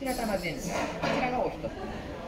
白玉全部こちらがお一つ。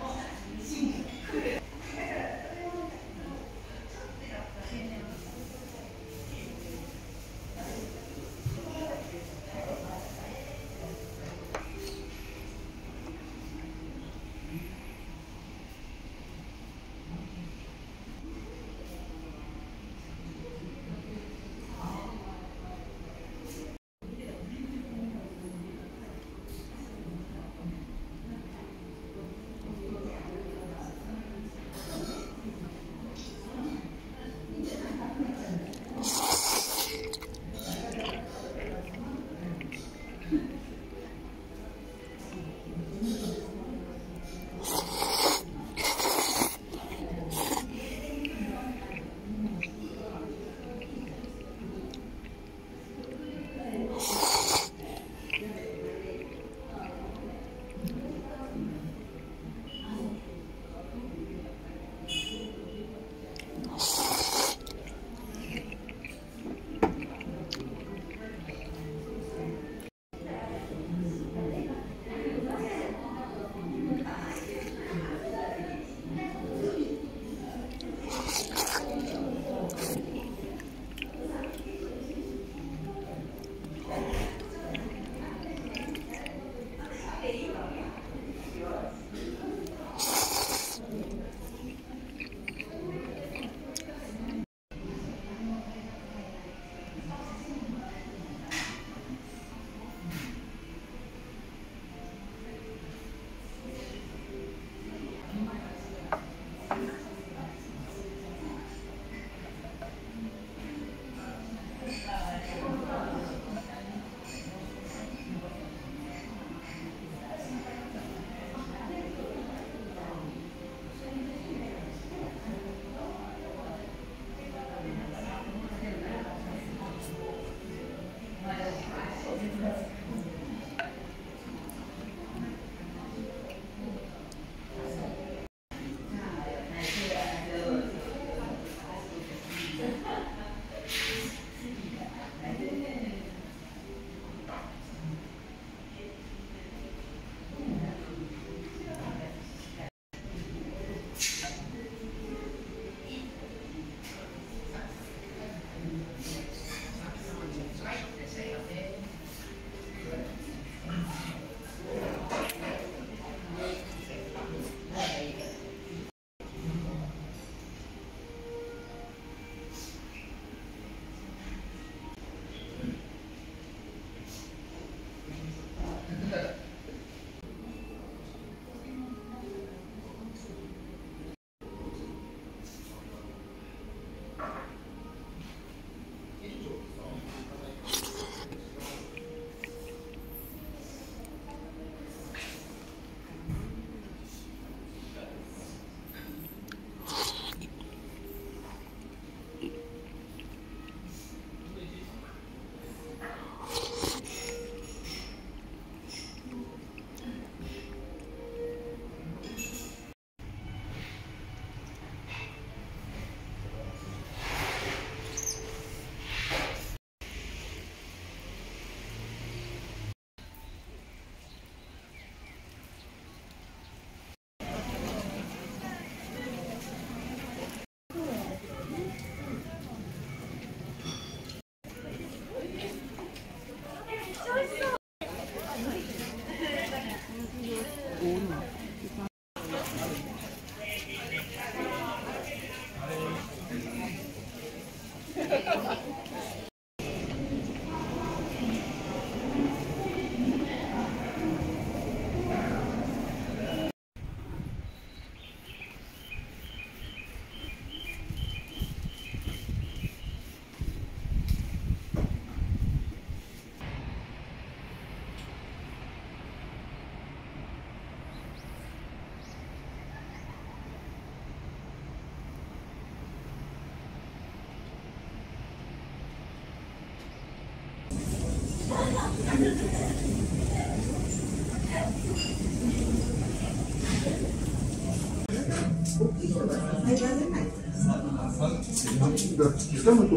Estamos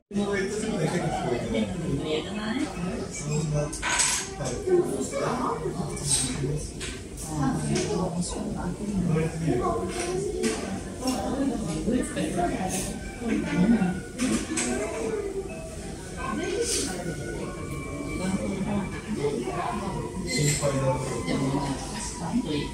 Thank you. 心配だとでもま本当に